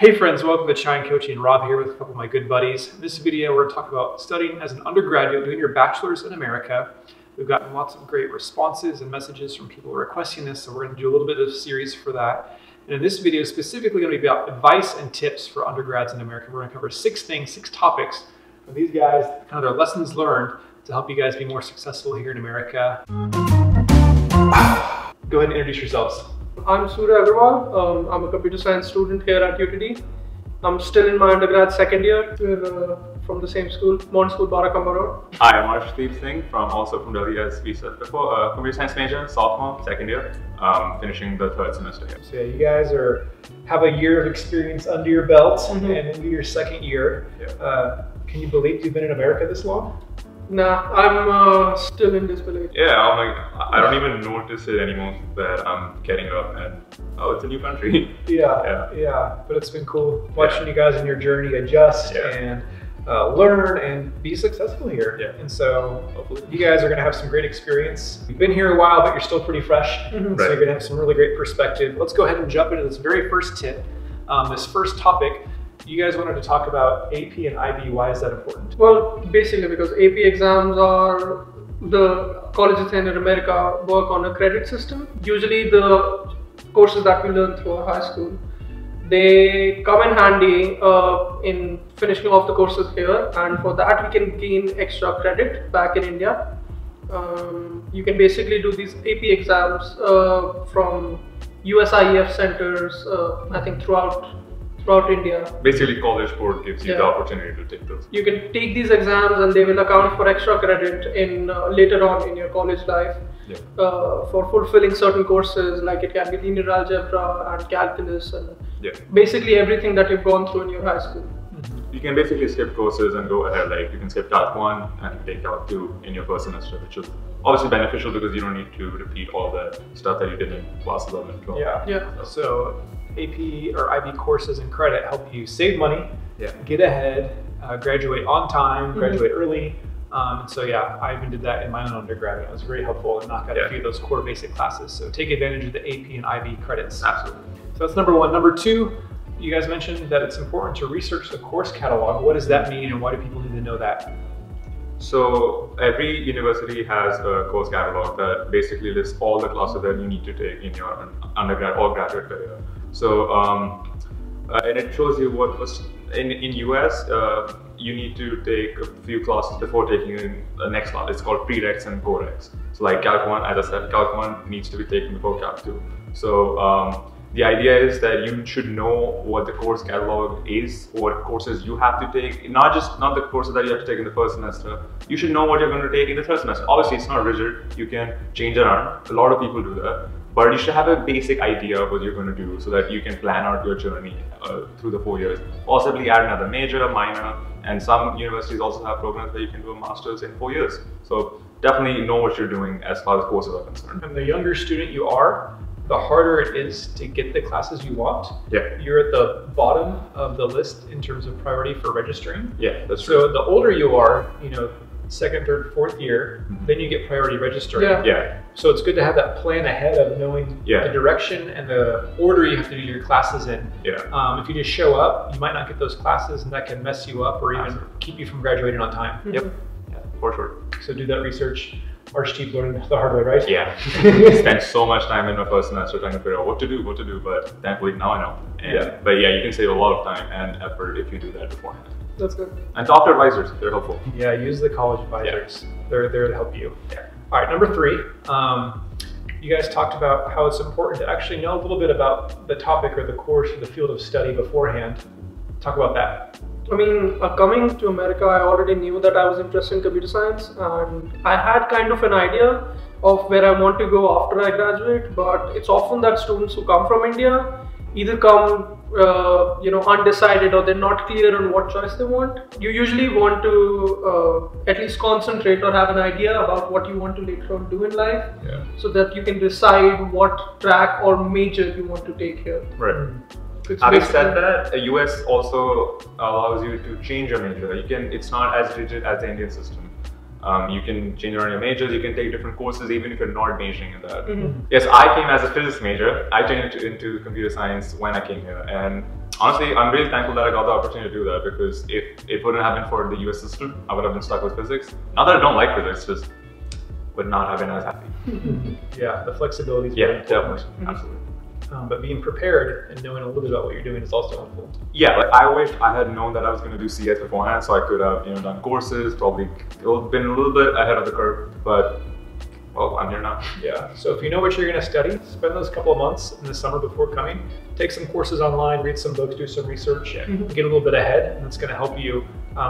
Hey friends, welcome to Chai and Coaching. Rob here with a couple of my good buddies. In this video, we're going to talk about studying as an undergraduate, doing your bachelor's in America. We've gotten lots of great responses and messages from people requesting this, so we're going to do a little bit of a series for that. And in this video, specifically going to be about advice and tips for undergrads in America. We're going to cover six things, six topics from these guys, kind of their lessons learned to help you guys be more successful here in America. Go ahead and introduce yourselves. I'm Surya Aggarwal. Um, I'm a computer science student here at UTD. I'm still in my undergrad second year. We're uh, from the same school, Modern School, Barakhamba Road. Hi, I'm Arshdeep Singh from also from Delhi as we said before, uh, computer science major, sophomore, second year, um, finishing the third semester here. So yeah, you guys are have a year of experience under your belt Mhm. and into your second year. Yeah. Uh, can you believe you've been in America this long? Nah, I'm uh, still in disbelief. Yeah, I'm like, I don't even notice it anymore that I'm getting up and oh, it's a new country. Yeah, Yeah. yeah. But it's been cool watching you guys in your journey adjust Yeah. and uh, learn and be successful here. Yeah. And so Hopefully. you guys are going to have some great experience. You've been here a while, but you're still pretty fresh. Mhm. So Right. you're going to have some really great perspective. Let's go ahead and jump into this very first tip. Um, this first topic, you guys wanted to talk about AP and IB. Why is that important? Well, basically because AP exams are the colleges in America work on a credit system. Usually the courses that we learn through our high school, they come in handy uh, in finishing off the courses here and for that we can gain extra credit back in India. Um, you can basically do these AP exams uh, from USIEF centers, uh, I think throughout throughout India. Basically, College Board gives you the opportunity to take those. You can take these exams and they will account for extra credit in uh, later on in your college life Yeah. uh, for fulfilling certain courses like it can be linear algebra and calculus and Yeah. basically everything that you've gone through in your high school. You can basically skip courses and go ahead. Like you can skip Calc 1 and take Calc 2 in your first semester, which is obviously beneficial because you don't need to repeat all the stuff that you did in class 11 and 12. Yeah. Yeah. So AP or IB courses and credit help you save money, Yeah. get ahead, uh, graduate on time, Mhm. graduate early. Um, and so yeah, I even did that in my own undergrad. and It was very helpful and knock out a few of those core basic classes. So take advantage of the AP and IB credits. Absolutely. So that's number one. Number two, you guys mentioned that it's important to research the course catalog. What does that mean, and why do people need to know that? So every university has a course catalog that basically lists all the classes that you need to take in your un- undergrad or graduate career. So um, uh, and it shows you what was in in US. Uh, you need to take a few classes before taking the next class. It's called prereqs and coreqs. So like Calc 1, as I said, Calc 1 needs to be taken before Calc 2. So um, the idea is that you should know what the course catalog is, what courses you have to take, not just not the courses that you have to take in the first semester. You should know what you're going to take in the third semester. Obviously, it's not rigid. You can change around. A lot of people do that, but you should have a basic idea of what you're going to do so that you can plan out your journey uh, through the four years. Possibly add another major, minor, and some universities also have programs where you can do a master's in four years. So definitely know what you're doing as far as courses are concerned. And the younger student you are, the harder it is to get the classes you want. Yeah, You're at the bottom of the list in terms of priority for registering. yeah, that's true. So the older you are, you know, second, third, fourth year, Mhm. then you get priority registering. Yeah. Yeah, So it's good to have that plan ahead of knowing Yeah. the direction and the order you have to do your classes in. yeah. Um, if you just show up, you might not get those classes, and that can mess you up or even Absolutely. keep you from graduating on time. Yep. Yeah, for sure. So do that research. Arshdeep learned the hard way, right? Yeah. I spent so much time in my first semester trying to figure out what to do, what to do, but thankfully now I know. And, Yeah. But yeah, you can save a lot of time and effort if you do that beforehand. That's good. And talk to advisors, they're helpful. Yeah, use the college advisors. They're there to help you. Yeah. All right, number three. Um, you guys talked about how it's important to actually know a little bit about the topic or the course or the field of study beforehand. Talk about that. I mean, uh, coming to America, I already knew that I was interested in computer science, and I had kind of an idea of where I want to go after I graduate. But it's often that students who come from India either come, uh, you know, undecided or they're not clear on what choice they want. You usually want to uh, at least concentrate or have an idea about what you want to later on do in life, Yeah. so that you can decide what track or major you want to take here. Right. It's Having said that, the US also allows you to change your major. You can. It's not as rigid as the Indian system. Um, you can change around your majors. You can take different courses even if you're not majoring in that. Mhm. Yes, I came as a physics major. I changed into computer science when I came here, and honestly, I'm really thankful that I got the opportunity to do that because if it wouldn't have been for the US system, I would have been stuck with physics. Not that I don't like physics, just would not have been as happy. Yeah, the flexibility is Yeah, very important. definitely, absolutely. Um, but being prepared and knowing a little bit about what you're doing is also helpful. Yeah, like I wish I had known that I was going to do CS beforehand, so I could have you know done courses. Probably been a little bit ahead of the curve, but well, I'm here now. Yeah. So if you know what you're going to study, spend those couple of months in the summer before coming. Take some courses online, read some books, do some research, Mm-hmm. get a little bit ahead, and that's going to help you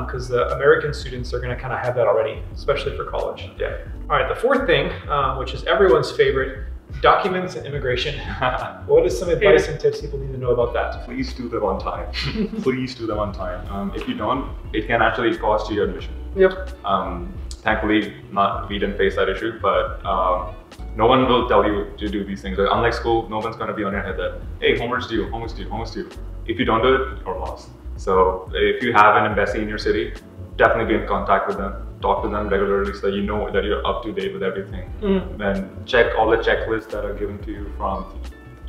because the American students are going to kind of have that already, especially for college. Yeah. All right. The fourth thing, um, which is everyone's favorite, documents and immigration. what is some advice and tips people need to know about that? Please do them on time. Please do them on time. Um, if you don't, it can actually cost you your admission. Yep. Um, thankfully, not we didn't face that issue, but um, no one will tell you to do these things. Like, unlike school, no one's going to be on your head that hey, homework's due, homework's due, homework's due. If you don't do it, you're lost. So if you have an embassy in your city, definitely be in contact with them. Talk to them regularly so you know that you're up to date with everything. Mhm. And check all the checklists that are given to you from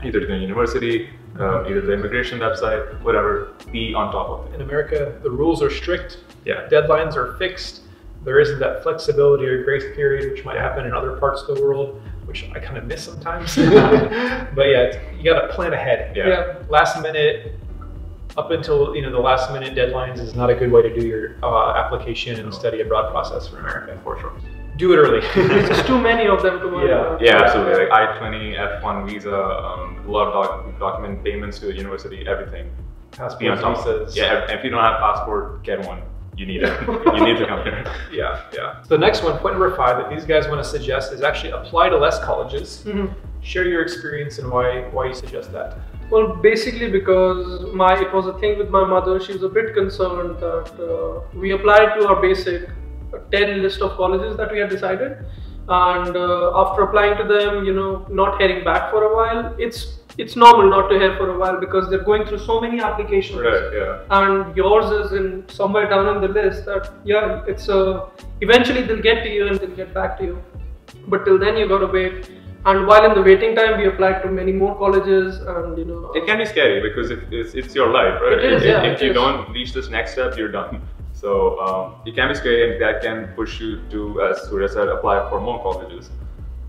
either the university, uh, either the immigration website, whatever. Be on top of it. In America, the rules are strict. Yeah. Deadlines are fixed. There isn't that flexibility or grace period, which might Yeah. happen in other parts of the world, which I kind of miss sometimes. but yeah, you got to plan ahead. Yeah. Yeah. Last minute, up until you know the last minute deadlines is not a good way to do your uh, application and study abroad process for America. For sure. Do it early. There's too many of them to worry Yeah. about. Yeah, absolutely. Like I-20, F1 visa, um, a lot of doc- document payments to the university, everything. Be on Passports, visas. Yeah, if- if you don't have passport, get one. You need it. you need to come here. Yeah, yeah. So the next one, point number five, that these guys want to suggest is actually apply to less colleges. Mhm. Share your experience and why why you suggest that. Well, basically because my it was a thing with my mother. She was a bit concerned that uh, we applied to our basic uh, ten list of colleges that we had decided, and uh, after applying to them, you know, not hearing back for a while, it's it's normal not to hear for a while because they're going through so many applications. Right, yeah. And yours is in somewhere down in the list that yeah, it's uh, eventually they'll get to you and they'll get back to you, but till then you gotta wait. And while in the waiting time, we applied to many more colleges, and you know, It can be scary because if it's, it's your life, right? It is, if, yeah, if you is. don't reach this next step, you're done. So um, it can be scary, and that can push you to, as Surya said, apply for more colleges.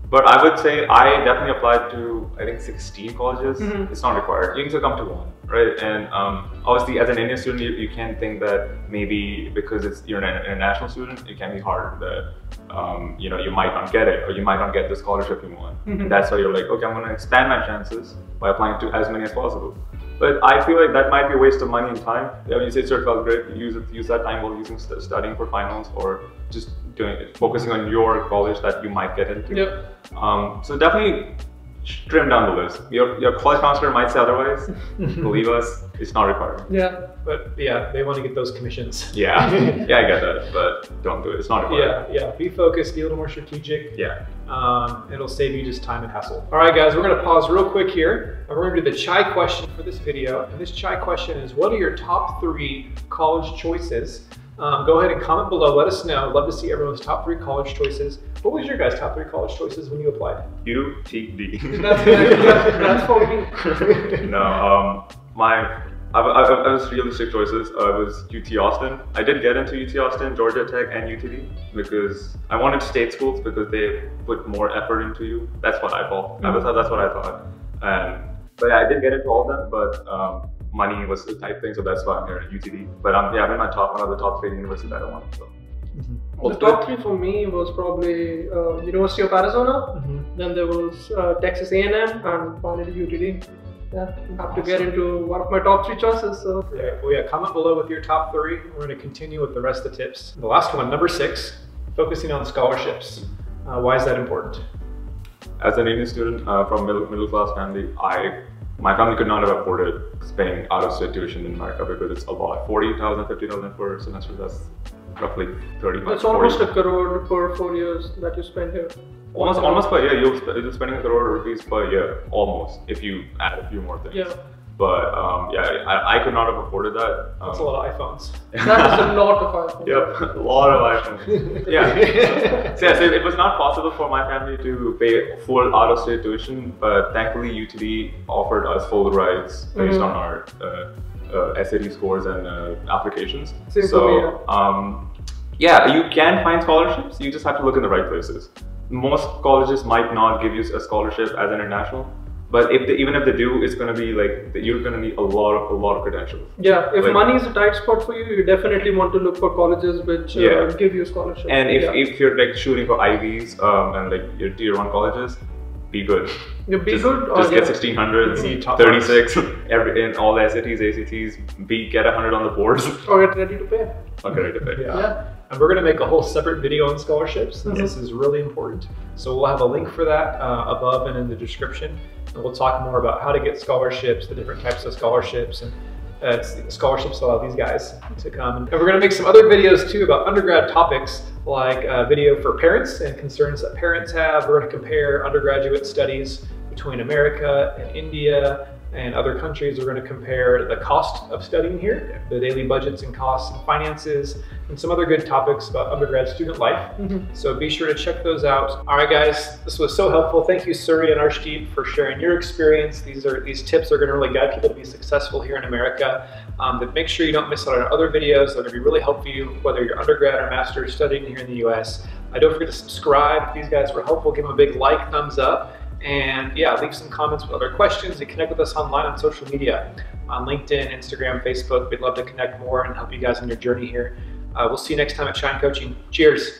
But I would say I definitely applied to I think 16 colleges. Mhm. It's not required. You can still come to one, right? And um, obviously, as an Indian student, you, you can think that maybe because it's you're an international student, it can be hard that um, you know you might not get it or you might not get the scholarship you want. Mhm. That's why you're like, okay, I'm going to expand my chances by applying to as many as possible. But I feel like that might be a waste of money and time. Yeah, when you say cert felt great, use it, use that time while using st- studying for finals or just doing focusing on your college that you might get into. yeah. Um, so definitely trim down the list. Your, your college counselor might say otherwise. Believe us, it's not required. Yeah, But yeah, they want to get those commissions. Yeah, yeah, I get that, but don't do it. It's not required. Yeah, yeah. Be focused, be a little more strategic. Yeah. Um, it'll save you just time and hassle. All right, guys, we're going to pause real quick here. And we're going to do the chai question for this video. And this chai question is what are your top three college choices? Um, go ahead and comment below. Let us know. Love to see everyone's top three college choices. What was your guys' top three college choices when you applied? UTD. that's, that's, that's no, um, my I, I, I was realistic choices. Uh, it was UT Austin. I did get into UT Austin, Georgia Tech, and UTD because I wanted state schools because they put more effort into you. That's what I thought. I was, that's what I thought. And but yeah, I did get into all of them, but um, money was the type thing, so that's why I'm here at UTD. But I'm, yeah, I'm in my top one of the top three universities that I want. So. The top three for me was probably uh, University of Arizona. Mhm. Then there was uh, Texas A&M and finally UTD. Yeah, have to get into one of my top three choices. So Yeah, well, yeah, comment below with your top three. We're going to continue with the rest of the tips. The last one, number six, focusing on scholarships. Uh, why is that important? As an Indian student uh, from middle, middle class family, I my family could not have afforded paying out of state tuition in America because it's a lot. 40,000, 50,000 per semester, that's roughly 30 that's 40. almost a crore per four years that you spend here. almost, almost per year. You're spending a crore rupees per year, almost, if you add a few more things. Yeah, But um, yeah, I, I could not have afforded that. Um, That's a lot of iPhones. that is a lot of iPhones. Yep, a lot of iPhones. yeah. so, yeah, so it was not possible for my family to pay full out of state tuition, but thankfully UTD offered us full rides based Mhm. on our uh, uh, SAT scores and uh, applications. Same so, for me, yeah. Um, yeah, you can find scholarships. You just have to look in the right places. Most colleges might not give you a scholarship as an international, but if they, even if they do, it's going to be like you're going to need a lot of a lot of credentials. Yeah, if Like- money is a tight spot for you, you definitely want to look for colleges which uh, Yeah. give you scholarship. And if, yeah. if you're like shooting for Ivies um, and like your tier one colleges, be good. you be just, good, or Just get yeah. 1600, Be top 36, every in all the SATs, ACTs. Be get 100 on the boards. or get ready to pay. okay, to pay. Yeah. And we're going to make a whole separate video on scholarships. Mhm. This is really important. So we'll have a link for that uh, above and in the description. And we'll talk more about how to get scholarships, the different types of scholarships, and uh, scholarships allow these guys to come. And we're going to make some other videos too about undergrad topics, like a video for parents and concerns that parents have. We're going to compare undergraduate studies between America and India and other countries. We're going to compare the cost of studying here, the daily budgets and costs and finances, and some other good topics about undergrad student life. Mhm. So be sure to check those out. All right, guys, this was so helpful. Thank you, Suri and Arshdeep, for sharing your experience. These are these tips are going to really guide people to be successful here in America. Um, but make sure you don't miss out on other videos. They're going to be really helpful you, whether you're undergrad or master's studying here in the U.S. Uh, don't forget to subscribe. If these guys were helpful, give them a big like, thumbs up. And yeah, leave some comments with other questions and connect with us online on social media on LinkedIn, Instagram, Facebook. We'd love to connect more and help you guys on your journey here. Uh, we'll see you next time at Chai and Coaching. Cheers.